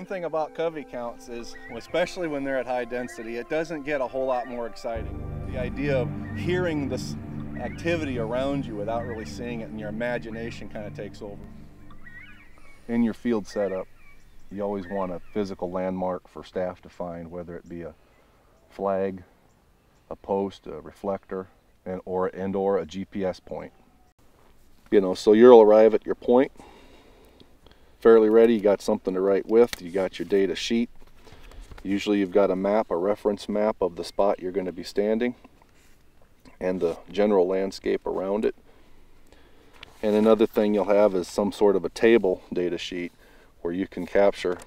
One thing about covey counts is, especially when they're at high density, it doesn't get a whole lot more exciting. The idea of hearing this activity around you without really seeing it and your imagination kind of takes over. In your field setup, you always want a physical landmark for staff to find, whether it be a flag, a post, a reflector, and or and or a GPS point. You know, so you'll arrive at your point fairly ready. You got something to write with. You got your data sheet. Usually you've got a map, a reference map of the spot you're going to be standing and the general landscape around it. And another thing you'll have is some sort of a table data sheet where you can capture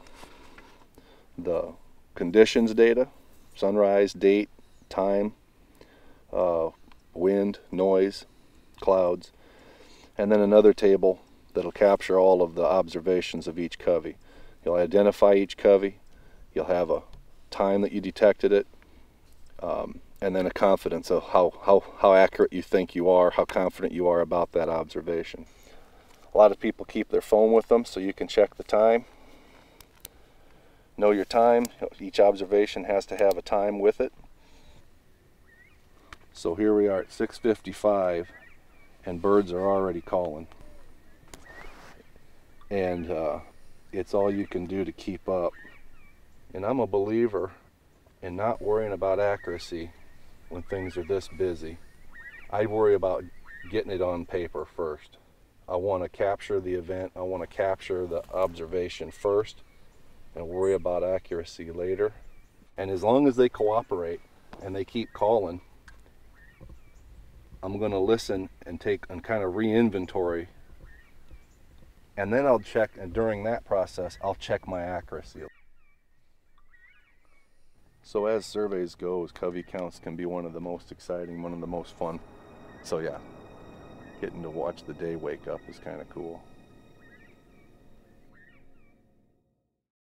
the conditions data, sunrise, date, time, uh, wind, noise, clouds, and then another table that'll capture all of the observations of each covey. You'll identify each covey, you'll have a time that you detected it, um, and then a confidence of how, how, how accurate you think you are, how confident you are about that observation. A lot of people keep their phone with them so you can check the time. Know your time. Each observation has to have a time with it. So here we are at 6.55 and birds are already calling and uh, it's all you can do to keep up. And I'm a believer in not worrying about accuracy when things are this busy. I worry about getting it on paper first. I want to capture the event, I want to capture the observation first and worry about accuracy later. And as long as they cooperate and they keep calling, I'm going to listen and take and kind of re-inventory and then I'll check, and during that process, I'll check my accuracy. So as surveys go, covey counts can be one of the most exciting, one of the most fun. So yeah, getting to watch the day wake up is kind of cool.